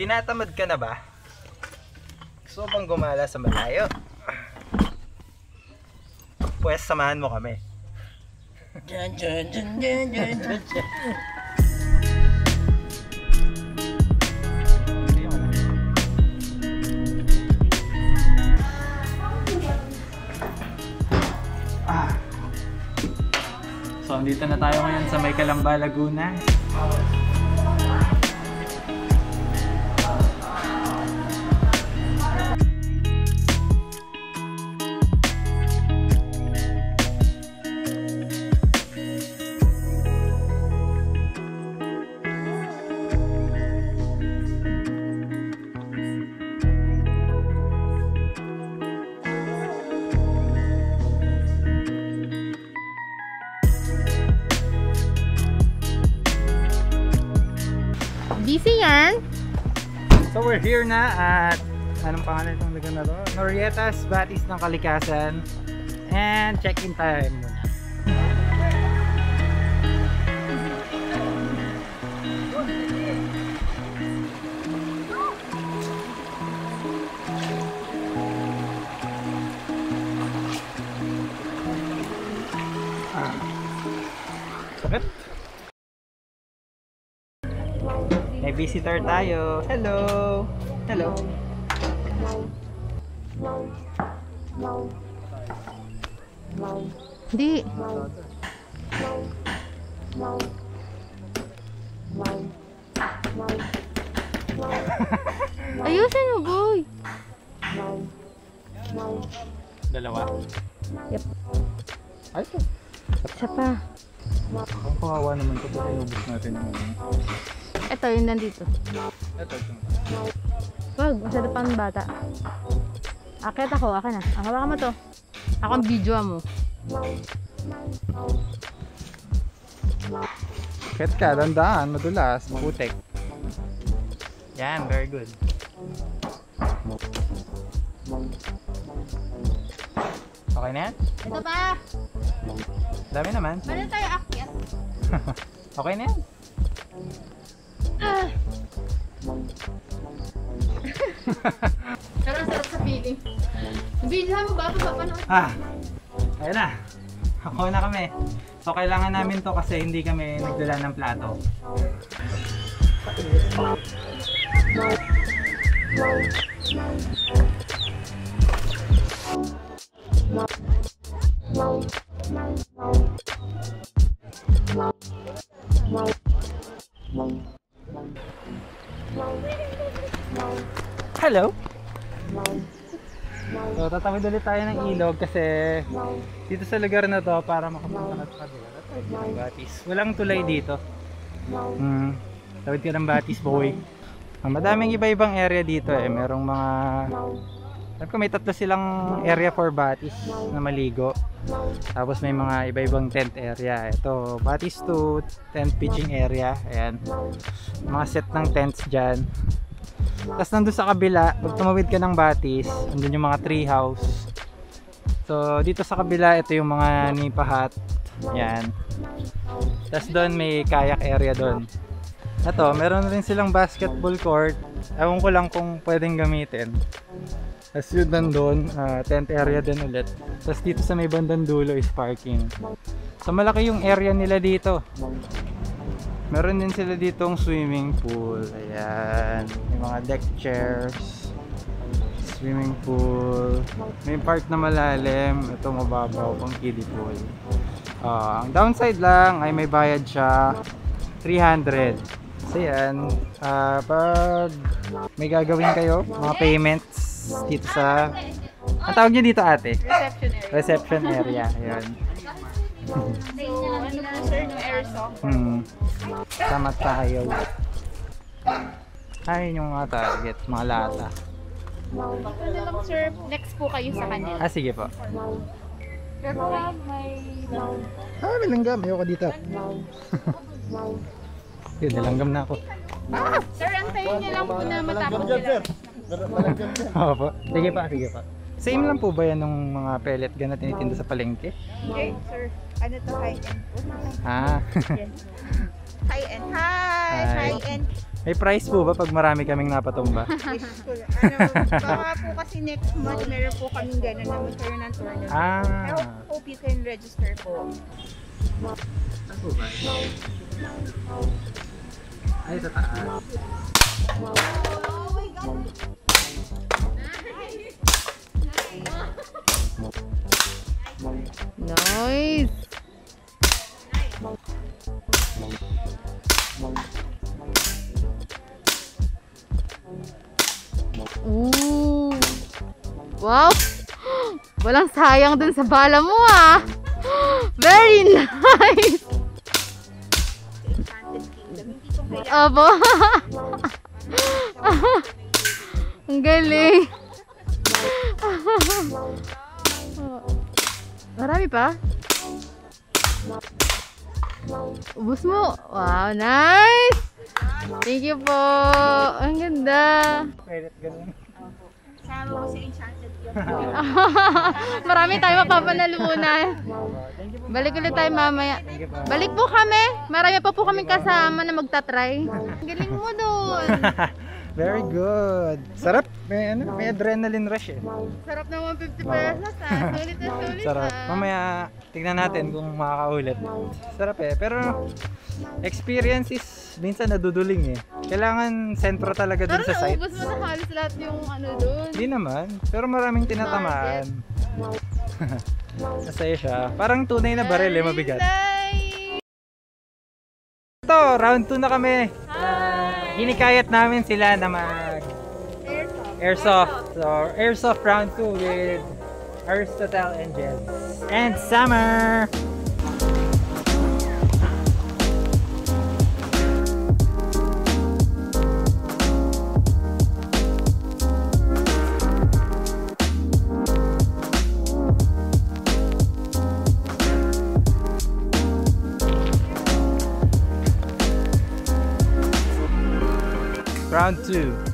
Tinatamad ka na ba? Gusto bang gumala sa malayo? Pwes samahan mo kami. Dyan, dyan, dyan, dyan, dyan, dyan, dyan. Ah. So, andito na tayo ngayon sa May Kalamba, Laguna. Yan? So, we're here na at anong pangalan itong lugar na to? Norietas, Batis ng Kalikasan. And check-in time muna. Ah. Sakit. May visitor tayo. Hello. Hello. Hindi. Ayusin mo, boy. Dalawa. Yep. Ay, ito. Isa pa. Ang kawawa naman ito pag inubos natin ano. Ito, yun nandito. Ito, ito. Wag, masarap pa ng bata. Akit ako, akin na. Ang hawakan mo to. Ako ang video mo. Kit ka, dandaan, madulas, maputek. Yan, very good. Okay na yan? Ito pa! Dami naman. Paano tayo akyat? Okay na yan? Pero ang sarap sa feeling. Bilhan mo ba? Papapanood. Ah, ayun na. Ako na kami. So, kailangan namin to kasi hindi kami nagdala ng plato. Hello! So, tatawid ulit tayo ng ilog kasi dito sa lugar na to para makapunta ka sa kabila. Batis. Walang tulay dito. Hmm. Tawid ka ng batis, boy. Ang madaming iba-ibang area dito eh. Merong mga... Alam ko may tatlo silang area for batis na maligo. Tapos may mga iba-ibang tent area. Ito, batis to tent pitching area. Ayan. Mga set ng tents dyan. Tapos nandun sa kabila, pag tumawid ka ng batis, andun yung mga tree house. So, dito sa kabila, ito yung mga nipa hut. Yan. Tapos doon may kayak area doon. Ito, meron rin silang basketball court. Ewan ko lang kung pwedeng gamitin. Tapos yun nandun, ah, tent area din ulit. Tapos dito sa may bandang dulo is parking. So malaki yung area nila dito. Meron din sila ditong swimming pool. Ayan. May mga deck chairs. Swimming pool. May part na malalim. Ito mababaw pang kiddie pool. Ah, ang downside lang ay may bayad siya 300. So yan, ah, pag may gagawin kayo, mga payments dito sa ang tawag niyo dito ate? Reception area. Reception area. Ayan. So, ano po sir, no airsoft? Hmm. Tama tayo. Ayun yung mga target, mga lata. Ano lang sir, next po kayo sa kanila. Ah, sige po. Pero may... Ah, may langgam. Ayoko dito. Yun, nalanggam na ako. Sir, antayin niyo lang po na matapos sila. Oo po. Sige pa, sige pa. Same lang po ba yan ng mga pellet gun na tinitinda sa palengke? Okay, sir. Ano to, high-end? Ah. High-end. Hi! Hi. High-end. May price po ba pag marami kaming napatumba? Ano, baka po kasi next month meron po kaming gano'n na magkaroon ng tournament. I ah. hope, hope you can register po. Saan po ba? Ay, sa taas. Nice! Ooh! Wow! Walang sayang dun sa bala mo ah! Very nice! Abo! Ang galing! Marami pa? Ubus mo! Wow, nice! Thank you po! Ang ganda! Pwede ganun. sama mo sa Enchanted. Marami tayo mapapanalunan. Thank you po. Balik ulit tayo mamaya. Balik po kami. Marami pa po kaming kasama na magtatry. Ang galing mo dun. Very good. Sarap. May, ano, may adrenaline rush eh. Sarap ng 150 pesos ah. Sulit na sulit Sarap. ah. Mamaya, tignan natin kung makakaulit. Sarap eh. Pero, experience is minsan naduduling eh. Kailangan sentro talaga dun Pero sa site. naubos mo na halos lahat yung ano dun. Hindi naman. Pero maraming tinatamaan. Masaya siya. Parang tunay na baril eh, mabigat. Ito, round 2 na kami. Uh, hinikayat namin sila na mag airsoft. So, airsoft round 2 with Aristotle and Jels. And Summer! Round 2.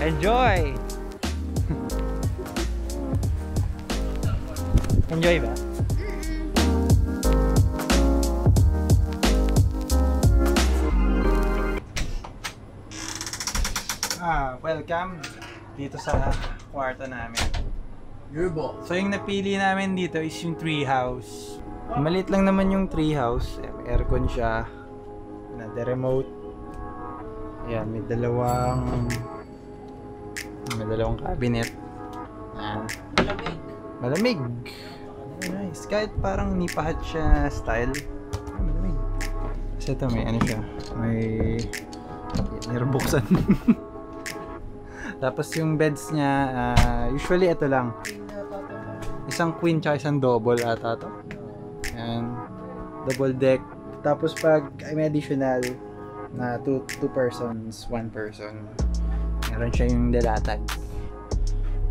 Enjoy! Enjoy ba? Ah, welcome dito sa kwarto namin. So yung napili namin dito is yung tree house. Malit lang naman yung tree house. Aircon siya. Na the remote. Ayan, may dalawang may dalawang cabinet. Ayan. Malamig. Very nice. Kahit parang nipahat siya style. ah, Malamig. Kasi ito may ano siya. May nirbuksan. Tapos yung beds niya, ah, usually ito lang. Isang queen tsaka isang double ata to. Ayan. Double deck. Tapos pag may additional na two, two persons, one person. Meron siya yung dalatag.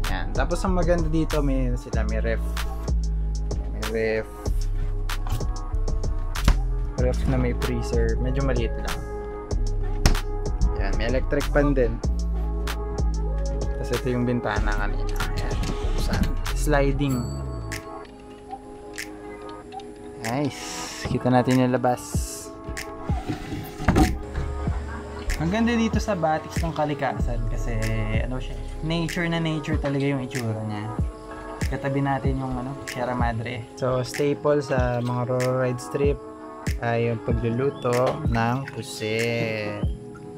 Ayan. Tapos ang maganda dito, may sila, may ref. May ref. Ref na may freezer. Medyo maliit lang. Ayan. May electric pan din. Tapos ito yung bintana kanina. Buksan. Sliding. Nice. Kita natin yung labas. Ang ganda dito sa Batix ng Kalikasan kasi ano siya, nature na nature talaga yung itsura niya. Katabi natin yung ano, Sierra Madre. So, staple sa mga Roro Ride Strip ay yung pagluluto ng pusit.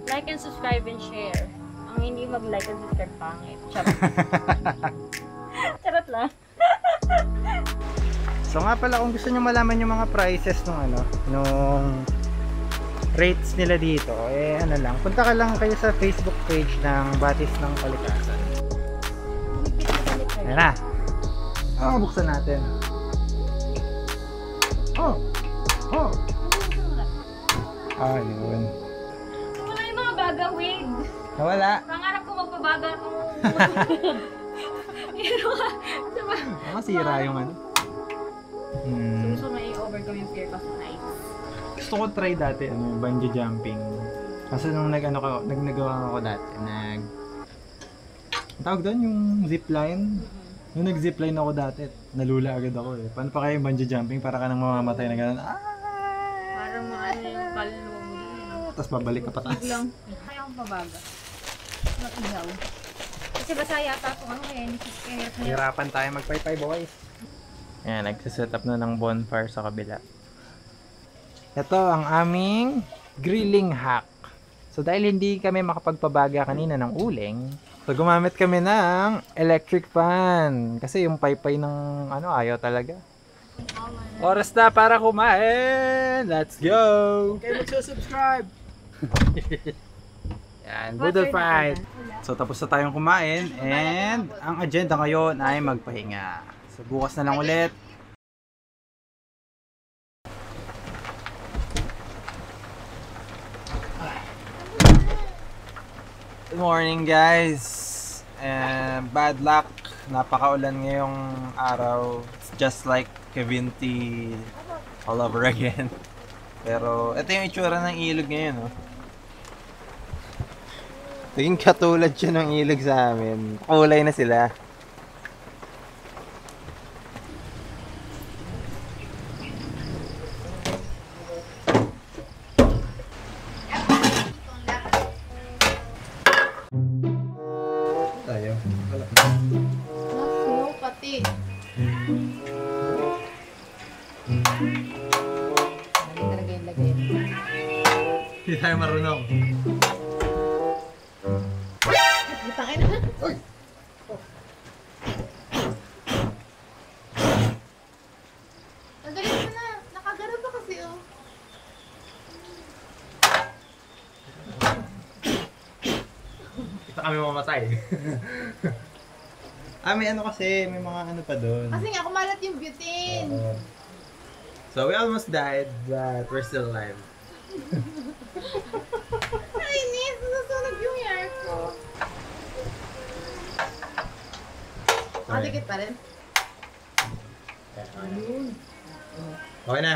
Like and subscribe and share. Ang hindi mag-like and subscribe pangit. Charot. Charot lang. So nga pala kung gusto niyo malaman yung mga prices nung ano, nung rates nila dito, eh ano lang, punta ka lang kayo sa Facebook page ng Batis ng Kalikasan. Ayan na. Ah, buksan natin. Oh! Oh! Ah, yun. Wala yung mga baga wig. Nawala. Pangarap ko magpabaga kung... Pero, diba? Masira yung ano. Hmm. Gusto mo i-overcome yung fear ko sa heights. Gusto ko try dati, ano, bungee jumping. Kasi nung nag, ano, ko, nag nagawa ako dati, nag... Tawag doon, yung zipline. Nung nag-zipline ako dati, nalula agad ako eh. Paano pa kaya yung bungee jumping para ka nang mamamatay na gano'n? Ah! Parang maano yung kaluluwa mo din. eh. Tapos babalik ka pataas. Biglang, kaya akong pabaga. Matigaw. Kasi basa yata ako ano kaya hindi ko kaya kaya. Hirapan tayo magpaypay boys. Ayan, nagsiset up na ng bonfire sa kabila. Ito ang aming grilling hack. So dahil hindi kami makapagpabaga kanina ng uling, so gumamit kami ng electric fan. Kasi yung paypay ng ano, ayaw talaga. Oras na para kumain! Let's go! Kayo magsusubscribe. Yan, Boodle Fight. So tapos na tayong kumain and ang agenda ngayon ay magpahinga. So bukas na lang ulit. Good morning guys. And bad luck. Napakaulan ngayong araw. It's just like Cavinti all over again. Pero ito yung itsura ng ilog ngayon, oh. Naging katulad siya ng ilog sa amin. Kulay na sila. Tayo marunong. Butangin na. Mo na. Pa kasi oh. Kita kami mamatay. ah, may ano kasi, may mga ano pa doon. Kasi nga kumalat yung butane. Oo. so we almost died, but we're still alive. Ay, Nis, nasusunog yung hair ko. Nakadikit pa rin. Okay na.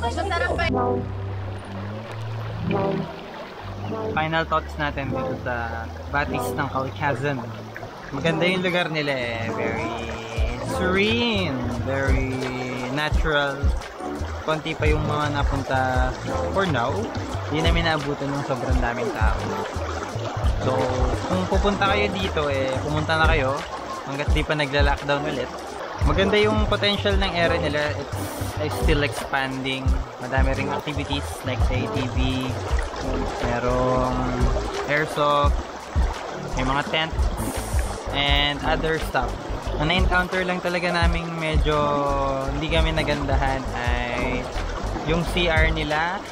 Masarap pa Final thoughts natin dito sa Batis ng Caucasian. Maganda yung lugar nila eh. Very serene. Very natural. Konti pa yung mga napunta for now. Hindi namin naabutan ng sobrang daming tao. So, kung pupunta kayo dito eh, pumunta na kayo hanggat di pa nagla-lockdown ulit. Maganda yung potential ng area nila. It's, still expanding. Madami ring activities like sa ATV, merong airsoft, may mga tent, and other stuff. Ang na-encounter lang talaga naming medyo hindi kami nagandahan ay yung CR nila.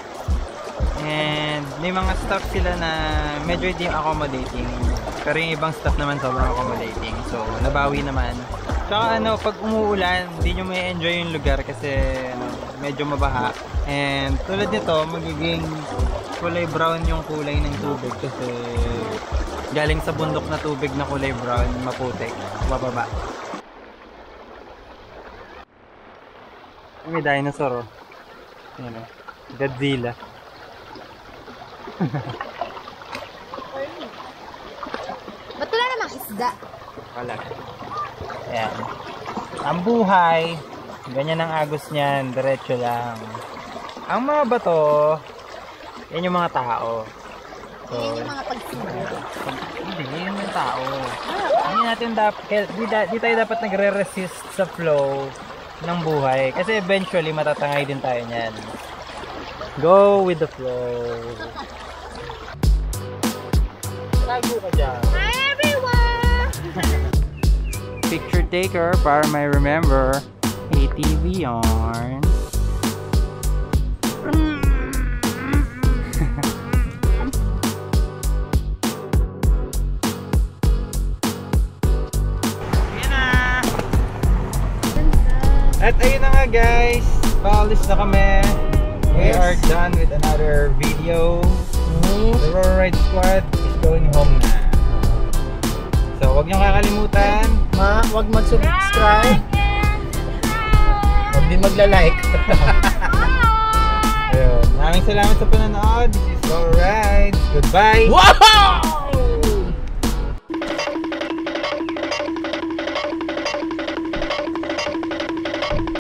And may mga stuff sila na medyo hindi accommodating. Pero yung ibang stuff naman sobrang accommodating. So nabawi naman. Tsaka ano, pag umuulan, hindi nyo may enjoy yung lugar kasi ano, medyo mabaha. And tulad nito, magiging kulay brown yung kulay ng tubig kasi galing sa bundok na tubig na kulay brown, maputik, bababa. May dinosaur oh. Ayan oh. Godzilla. Ba't wala namang isda? Wala. Ayan. Ang buhay, ganyan ang agos niyan, diretso lang. Ang mga bato, yan yung mga tao. So, Yun yung mga pagsimulo. Yung tao. Hindi natin dapat, di, da- di tayo dapat nagre-resist sa flow ng buhay. Kasi eventually, matatangay din tayo niyan. Go with the flow. Tago ka dyan. Hi everyone! Picture caretaker para may remember ATV yarn. At ayun na nga guys, paalis na kami. We Yes. are done with another video. The Roller Ride Squad is going home na. So, huwag niyong kakalimutan. Ma, wag mag-subscribe. Wag din magla-like. Ayun. Maraming salamat sa panonood. This is Roller Ride. Goodbye! wow!